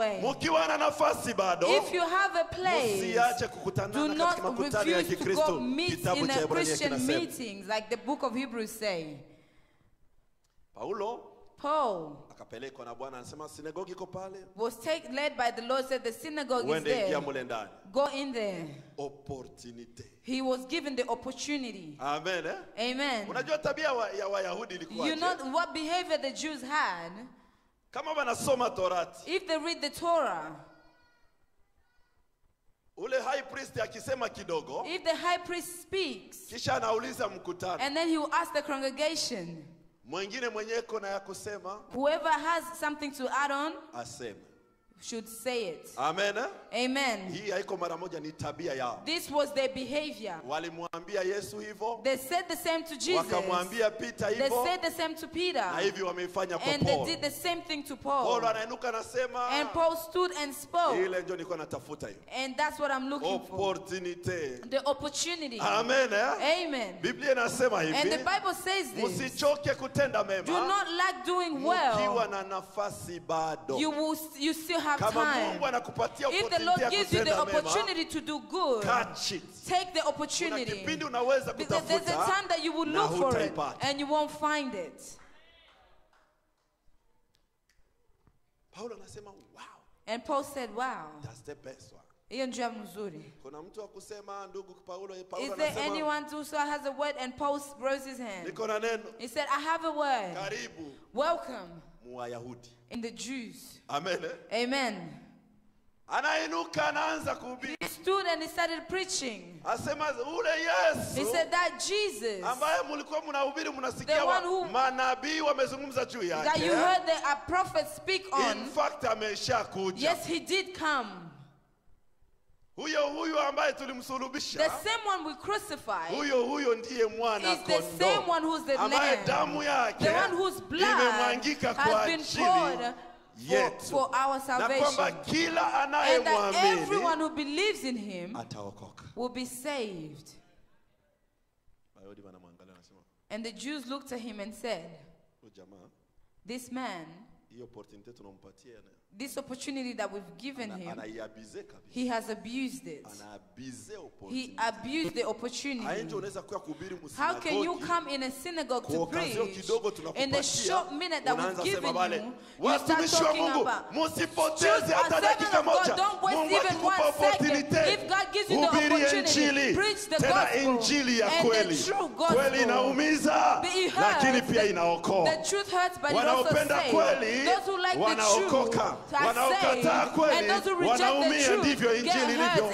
way. mukiwa na nafasi bado If you have a place, do not refuse to go meet in a Christian meeting, meetings, like the book of Hebrews say. paulo Paul akapelekwa na bwana anasema sinagogi iko pale was take, led by the Lord, said the synagogue is uende ingia there. mule ndani Go in there. opportunity He was given the opportunity. amen eh? Amen. unajua tabia wa, ya wayahudi ilikuwa You know what behavior the Jews had? Kama wanasoma torati If they read the Torah, ule high priest akisema kidogo if the high priest speaks, kisha anauliza mkutano. and then he will ask the congregation, mwingine ya kusema whoever has something to add on aseme should say it. amen eh? Amen. hii haiko mara moja ni tabia yao This was their behavior. walimwambia yesu hivyo They said the same to Jesus. wakamwambia They said the same to na Peter. kwa And they did the same thing to Paul. anainuka anasema And Paul stood and spoke. ile ndio nilikuwa natafuta hiyo And that's what I'm looking for. The opportunity. amen eh? Amen. biblia inasema And the Bible says this. msichoke kutenda Do not lack doing mkiwa well. na nafasi bado You will you still have mungu time. If the Lord gives you the opportunity to do good, take the opportunity. Because there's a time that you will look for it and you won't find it. paulo anasema wow And Paul said, Wow, that's the best one hiyo njia mzuri. kuna mtu wa ndugu paulo paulo Is there anasema anyone who also has a word? And Paul rose his hand. niko na neno He said, I have a word. karibu Welcome in the Jews. amen eh? Amen. anainuka anaanza kuhubiri He stood and he started preaching. asema ule He said that Jesus ambaye mlikuwa mnahubiri mnasikia The wa, one who- manabii wamezungumza juu that you heard the a prophet speak in on. fact amesha Yes, he did come. Huyo huyo ambaye The same one we crucified huyo huyo ndiye mwana is the same one who's the ambaye damu yake The one whose blood imemwangika kwa has been ajili poured for, yetu for our na kwamba salvation. kila And that everyone who believes in him ataokoka will be saved. Wayahudi wanamwangalia wanasema And the Jews looked at him and said, This man, hiyo opportunity tunampatia ana- uh, this opportunity that we've given him, anaiabize kabisa he has abused it. anaabize He abused the opportunity. hainje unaweza kuwa kuhubiri How can you come in a synagogue to preach kidogo in the short minute that we've given you? You start talking mungu about musipoteze Choose hata dakika of moja God. Don't waste even one second. If God gives you the opportunity, preach the tena gospel. injili ya And the kweli true gospel. kweli inaumiza But it hurts lakini pia inaokoa. Wanaopenda kweli wanaokoka, wanaokataa kweli wanaumia. Ndivyo injili ilivyo.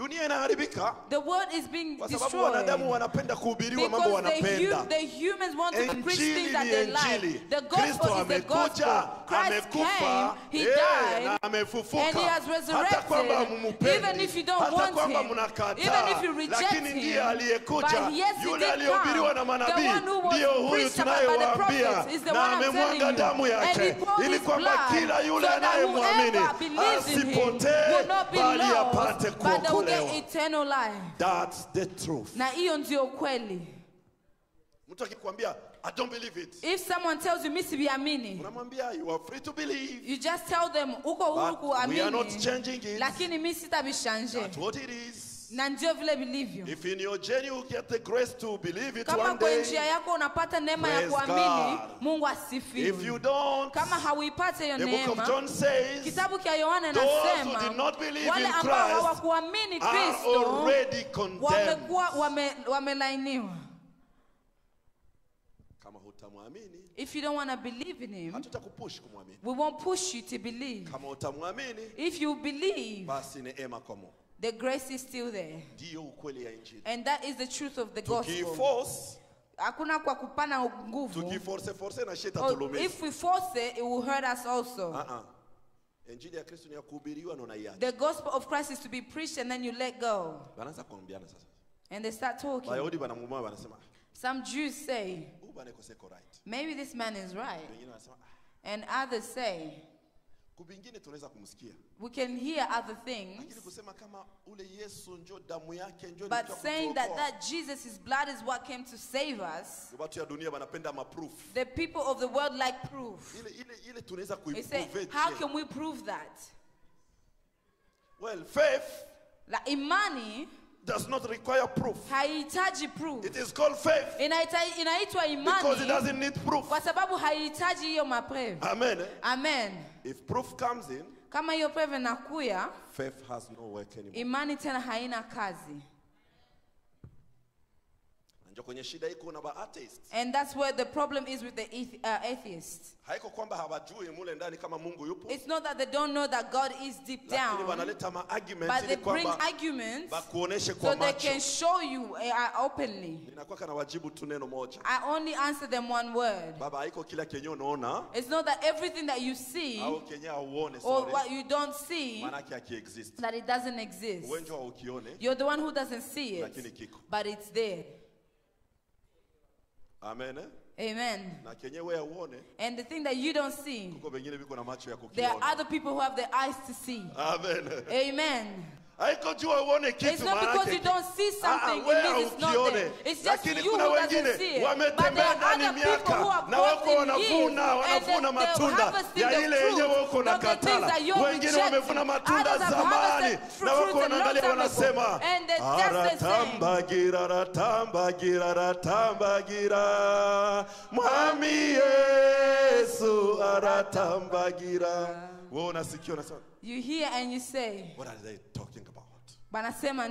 Dunia inaharibika The world is being kwa sababu wanadamu destroyed. wanapenda kuhubiriwa mambo Because the, wanapenda hu- the humans want to preach Injili things that ni they like. injili. The Kristo gospel is the amekuja, gospel. Christ amekufa, came, he died, na amefufuka. and he has Hata kwamba resurrected. Even if you don't hata want kwamba him, mnakataa, even if you reject lakini ndiye him, aliyekuja, but yes, he yule did aliyehubiriwa come. na The manabii one who was ndiyo huyu tunayewaambia prophets is the na one I'm amemwaga telling you. damu And yake he poured ili his kwamba blood kila yule that anayemwamini whoever believes in him asipotee will not be bali but apate but eternal life. That's the truth. Na hiyo ndio kweli. Mtu akikwambia I don't believe it. If someone tells you mimi Unamwambia you are free to believe. you just tell them uko huru kuamini. we are not changing it. Lakini mimi sitabishanje. That's what it is. Na ndio vile vilivyo. If in your journey you get the grace to believe it Kama one day, njia yako unapata neema ya kuamini, Mungu Mungu if asifiwe. you don't, Kama hauipate hiyo neema, John says, kitabu cha Yohana those who inasema did not believe wale in ambao Christ hawakuamini Kristo already condemned. wamekuwa wame, wamelainiwa. Kama hutamwamini, If you don't want to believe in him, hatutakupush kumwamini. we won't push you to believe. Kama utamwamini, If you believe, basi neema kwa Mungu. The grace is still there. Ndiyo ukweli ya Injili. And that is the truth of the gospel. Tukiforce, Hakuna kwa kupana nguvu. tukiforce force na Oh, if we force it, it will hurt us also. Injili ya Kristo ni ya kuhubiriwa na unaiacha. The gospel of Christ is to be preached and then you let go. Wanaanza kuambiana sasa. And they start talking. Wayahudi wanamumua wanasema, Some Jews say, maybe this man is right. Ah, And others say, kubingine tunaweza kumsikia We can hear other lakini things, kusema kama ule yesu njo damu yake njo but saying that that Jesus' his blood is what came to save us, watu ya dunia wanapenda maproof the people of the world like proof. ile ile ile tunaweza They say, kuiprove how can we prove that? well faith La imani does not require proof haihitaji proof. it is called faith Inaita- Inaitwa because it doesn't need proof kwa sababu haihitaji hiyo mapreve. amen eh? Amen. if proof comes in Kama hiyo preve inakuya, faith has no work anymore imani tena haina kazi. Njo kwenye shida iko na atheists And that's where the problem is with the athe- uh, atheists. haiko kwamba hawajui mule ndani kama mungu yupo It's not that they don't know that God is deep lakini down, wanaleta maargument but they bring arguments bakuoneshe so kwa they can show you uh, openly. ninakuwa kana wajibu tu neno moja I only answer them one word. baba haiko kila kenye unaona It's not that everything that you see au kenye sorry or what you don't see manake akiexist that it doesn't exist. Wewe ndio ukione You're the one who doesn't see lakini it, kiko but it's there. Amen eh? Amen. na kenye we auone And the thing that you don't see, kuko vengine viko na macho ya there are other people who have the eyes to see. amen Amen. Haiko juu uone It's kitu not maanake because you don't see Ah, something, it means it's not there. It's just lakini you kuna who doesn't wengine see it. But there wametembea are ndani other people who miaka have na wako in years wanavuna and they, wanavuna matunda harvesting ya the ile yenye fruit wako of na the things katala that you're wengine rejecting. wamevuna matunda Others have zamani harvested na wako a long wanaangalia time ago. wanasema And they're just the same. aratambagira aratambagira aratambagira mwami yesu aratambagira wewe unasikia unasema You hear and you say, what are they talking about? banasema